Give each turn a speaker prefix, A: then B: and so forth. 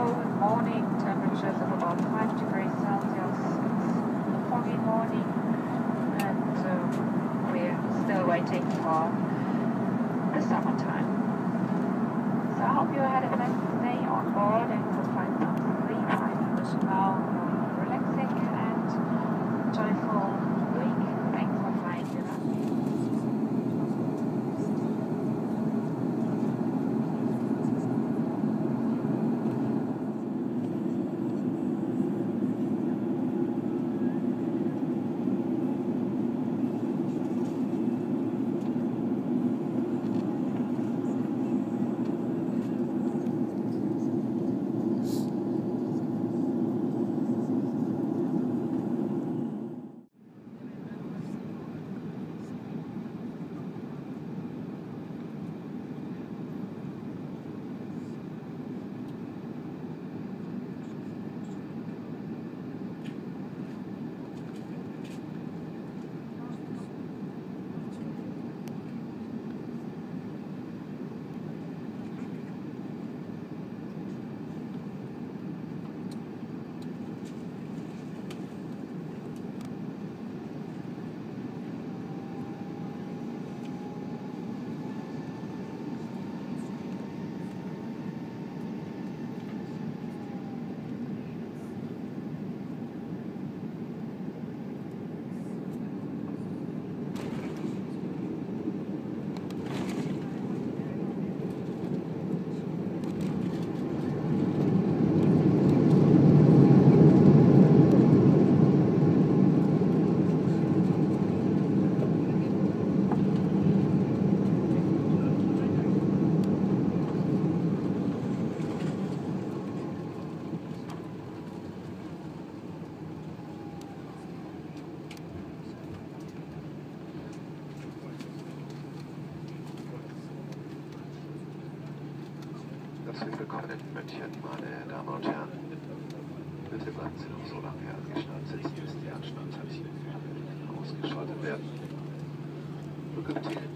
A: Cold morning, temperatures of about 5 degrees Celsius. It's foggy morning, and uh, we're still waiting for the summertime. So I hope you had a nice day on board
B: Herzlich willkommen in München, meine Damen und Herren. Bitte bleiben Sie noch so lange angeschnallt sitzen, bis die Anschnallzeichen ausgeschaltet werden. Look